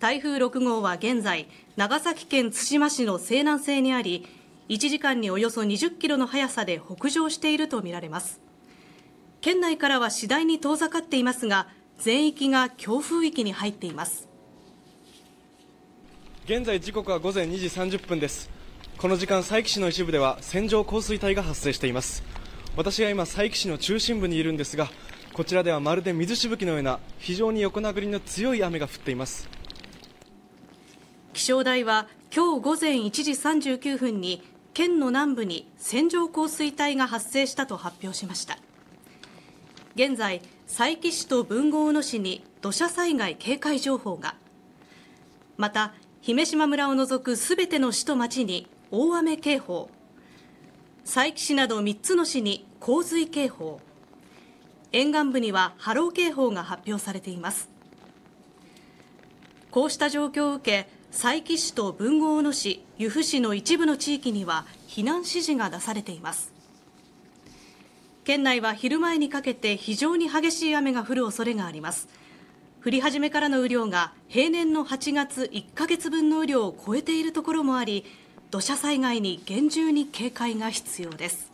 台風6号は現在長崎県対馬市の西南西にあり1時間におよそ20キロの速さで北上しているとみられます。県内からは次第に遠ざかっていますが全域が強風域に入っています。現在時刻は午前2時30分です。この時間佐伯市の一部では線状降水帯が発生しています。私は今佐伯市の中心部にいるんですがこちらではまるで水しぶきのような非常に横殴りの強い雨が降っています。象台は今日午前1時39分に県の南部に線状降水帯が発生したと発表しました。現在佐伯市と豊後大野市に土砂災害警戒情報が。また姫島村を除くすべての市と町に大雨警報。佐伯市など3つの市に洪水警報。沿岸部には波浪警報が発表されています。こうした状況を受け佐伯市と豊後大野市由布市の一部の地域には避難指示が出されています。県内は昼前にかけて非常に激しい雨が降る恐れがあります。降り始めからの雨量が平年の8月1ヶ月分の雨量を超えているところもあり土砂災害に厳重に警戒が必要です。